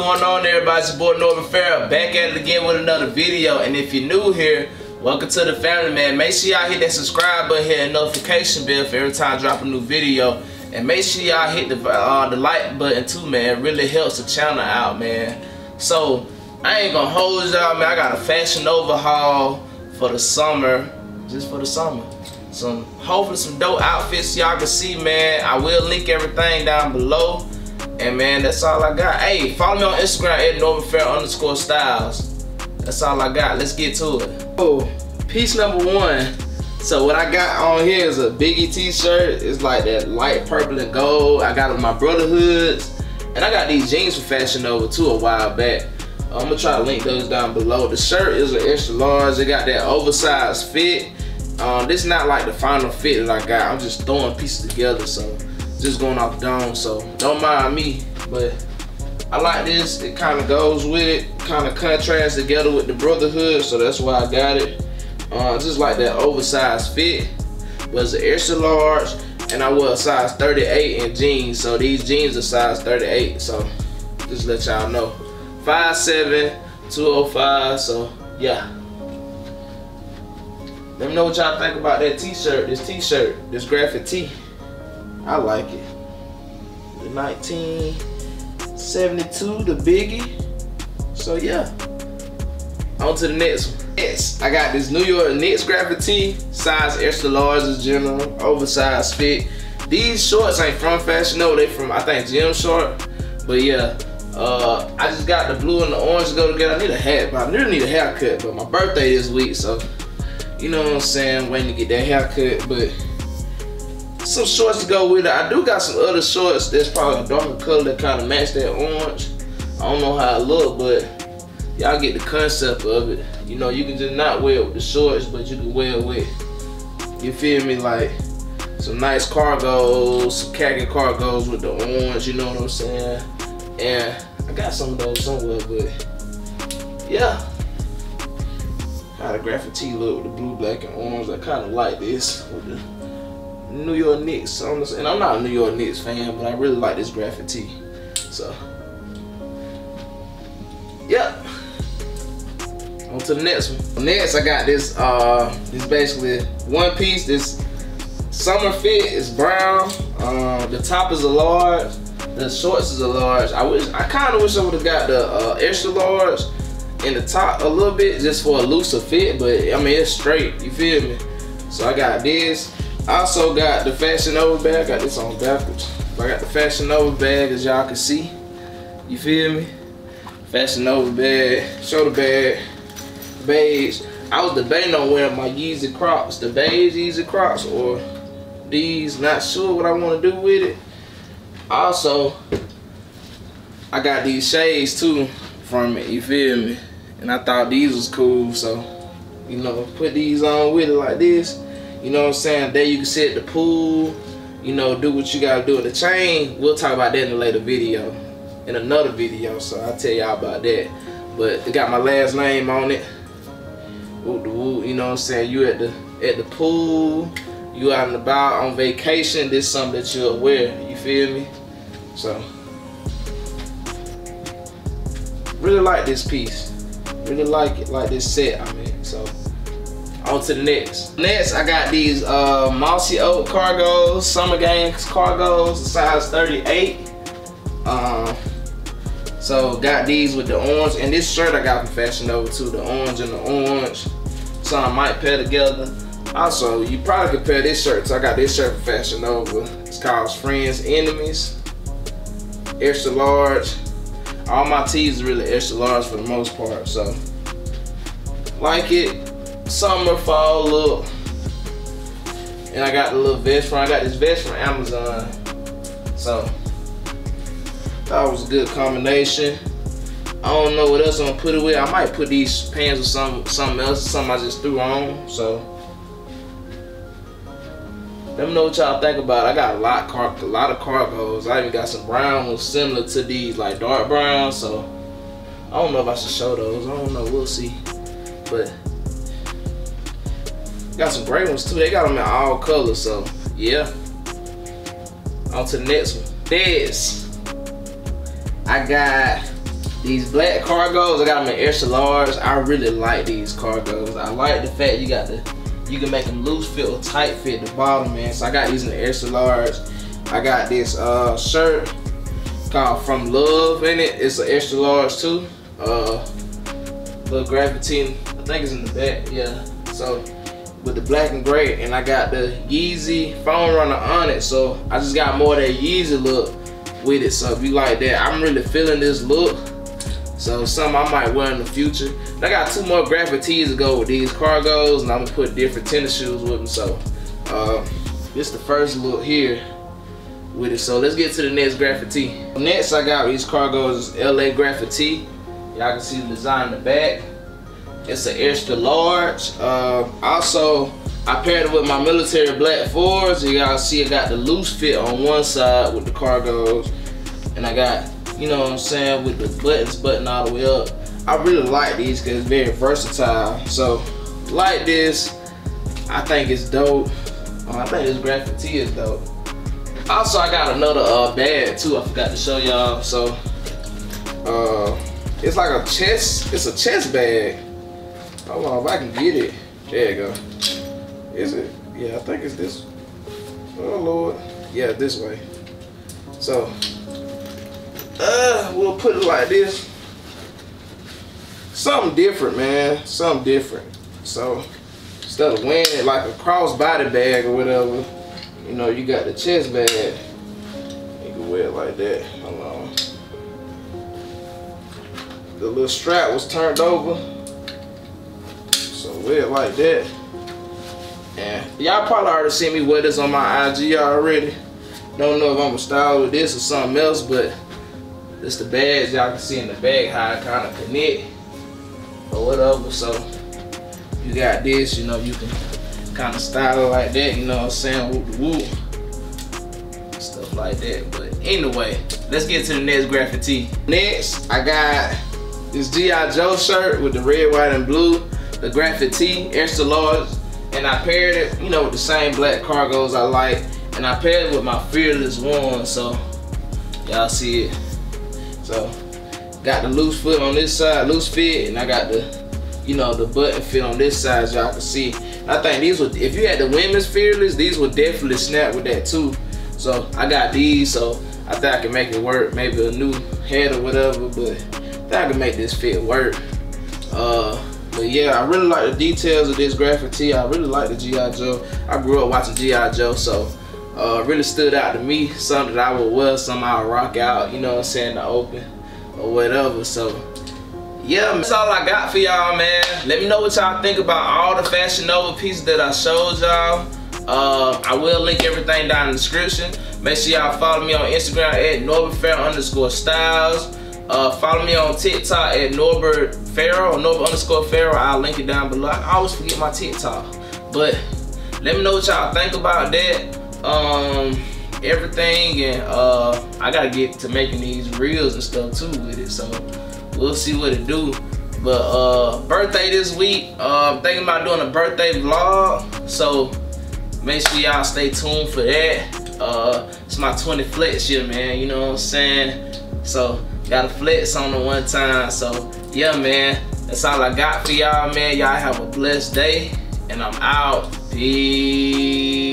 going on everybody? It's your boy Norbert Ferrell back at it again with another video. And if you're new here, welcome to the family, man. Make sure y'all hit that subscribe button here and notification bell for every time I drop a new video. And make sure y'all hit the, uh, the like button too, man. It really helps the channel out, man. So, I ain't gonna hold y'all, man. I got a Fashion Nova haul for the summer, just for the summer. Some, hopefully some dope outfits y'all can see, man. I will link everything down below. And man, that's all I got. Hey, follow me on Instagram at Norbert Ferrell underscore styles. That's all I got. Let's get to it. Oh, piece number one. So what I got on here is a Biggie t-shirt. It's like that light purple and gold. I got my brotherhoods. And I got these jeans from Fashion Nova too a while back. I'm gonna try to link those down below. The shirt is an extra large. It got that oversized fit. Um, this is not like the final fit that I got. I'm just throwing pieces together. So just going off the dome, so don't mind me. But I like this. It kind of goes with it, kind of contrasts together with the Brotherhood, so that's why I got it. Uh, just like that oversized fit. But it's an extra large, and I wear a size 38 in jeans, so these jeans are size 38. So just let y'all know. 5'7", 205, so yeah. Let me know what y'all think about that t-shirt, this t-shirt, this graphic tee. I like it. The 1972, the Biggie. So yeah. On to the next one. Yes, I got this New York Knicks graffiti, size extra large as general, oversized fit. These shorts ain't from Fashion Nova, they from I think Gymshark. But yeah, uh, I just got the blue and the orange to go together. I need a hat, but I really need a haircut. But my birthday this week, so you know what I'm saying, waiting to get that haircut. But some shorts to go with it. I do got some other shorts that's probably a darker color that kind of match that orange. I don't know how it look, but y'all get the concept of it. You know, you can just not wear it with the shorts, but you can wear it with, you feel me, like some nice cargos, some khaki cargos with the orange, you know what I'm saying? And I got some of those somewhere, but yeah. Got a graffiti look with the blue, black, and orange. I kind of like this New York Knicks. And I'm not a New York Knicks fan, but I really like this graffiti. So, yep. On to the next one. Next, I got this. Uh, this basically one piece. This summer fit is brown. Uh, the top is a large. The shorts is a large. I wish. I kind of wish I would have got the uh, extra large in the top a little bit just for a looser fit. But I mean, it's straight. You feel me? So I got this. I also got the Fashion Nova bag. I got this on backwards. I got the Fashion Nova bag as y'all can see. You feel me? Fashion Nova bag, shoulder bag, beige. I was debating on wearing my Yeezy Crocs, the beige Yeezy Crocs, or these. Not sure what I want to do with it. Also, I got these shades too from it. You feel me? And I thought these was cool, so you know, put these on with it like this. You know what I'm saying? There you can sit at the pool, you know, do what you gotta do in the chain. We'll talk about that in a later video, in another video, so I'll tell y'all about that. But it got my last name on it. you know what I'm saying? You at the at the pool, you out and about on vacation, this is something that you'll wear, you feel me? So really like this piece. Really like it, like this set, I mean, so on to the next. Next, I got these uh, Mossy Oak cargos, Summer Games cargos, size 38. Um, so got these with the orange, and this shirt I got from Fashion Nova too, the orange and the orange. So I might pair together. Also, you probably could pair this shirt. So I got this shirt from Fashion Nova. It's called Friends Enemies. Extra large. All my tees are really extra large for the most part. So like it summer fall look. And I got the little vest from, I got this vest from Amazon. So, that was a good combination. I don't know what else I'm gonna put it with. I might put these pants with some something else, something I just threw on. So, let me know what y'all think about it. I got a lot, car, a lot of cargos. I even got some brown ones similar to these, like dark brown. So, I don't know if I should show those. I don't know. We'll see. But Got some gray ones too. They got them in all colors, so yeah. On to the next one. This. I got these black cargos, I got them in extra large. I really like these cargos. I like the fact you got the, you can make them loose fit or tight fit the bottom, man. So I got these in the extra large. I got this uh, shirt called From Love in it. It's an extra large too. Uh, little graffiti, I think it's in the back, yeah. So with the black and gray, and I got the Yeezy foam runner on it. So I just got more of that Yeezy look with it. So if you like that, I'm really feeling this look. So some I might wear in the future. I got two more graphic tees to go with these cargos, and I'm gonna put different tennis shoes with them. So uh, this the first look here with it. So let's get to the next graphic tee. Next I got these cargos LA graphic tee. Y'all can see the design in the back. It's an extra large. Uh, also, I paired it with my military black fours. You all see it got the loose fit on one side with the cargos. And I got, you know what I'm saying, with the buttons button all the way up. I really like these because it's very versatile. So, like this, I think it's dope. Oh, I think this graphic tee is dope. Also, I got another uh, bag too. I forgot to show y'all. So, uh, it's like a chest. It's a chest bag. Hold on, if I can get it. There you go. Is it? Yeah, I think it's this. Oh Lord. Yeah, this way. So, uh, we'll put it like this. Something different, man. Something different. So, instead of wearing it like a crossbody bag or whatever, you know, you got the chest bag. You can wear it like that. Hold on. The little strap was turned over. So wear it like that. And y'all probably already seen me wear this on my IG already. Don't know if I'm gonna style with this or something else, but it's the badge y'all can see in the bag how it kind of connect or whatever. So you got this, you know, you can kind of style it like that, you know what I'm saying. Stuff like that. But anyway, let's get to the next graffiti. Next, I got this G.I. Joe shirt with the red, white, and blue. The graffiti, extra large. And I paired it, you know, with the same black cargos I like. And I paired it with my Fearless One, so y'all see it. So, got the loose foot on this side, loose fit, and I got the, you know, the button fit on this side, y'all can see. I think these would, if you had the women's Fearless, these would definitely snap with that too. So, I got these, so I think I can make it work. Maybe a new head or whatever, but I think I can make this fit work. Uh, but yeah, I really like the details of this graffiti. I really like the G.I. Joe. I grew up watching G.I. Joe, so uh, really stood out to me. Something that I would wear, something I would rock out, you know what I'm saying, the open or whatever. So yeah, that's all I got for y'all, man. Let me know what y'all think about all the Fashion Nova pieces that I showed y'all. Uh, I will link everything down in the description. Make sure y'all follow me on Instagram at NorbertFerrell underscore styles. Uh, follow me on TikTok at Norbert Ferrell, Norbert underscore Ferrell. I'll link it down below. I always forget my TikTok. But let me know what y'all think about that. Um, everything and uh, I gotta get to making these reels and stuff too with it. So we'll see what it do. But uh, birthday this week. Uh, I'm thinking about doing a birthday vlog. So make sure y'all stay tuned for that. Uh, it's my 20 flex year, man. You know what I'm saying? So Got a flex on the one time. So yeah, man. That's all I got for y'all, man. Y'all have a blessed day. And I'm out. Peace.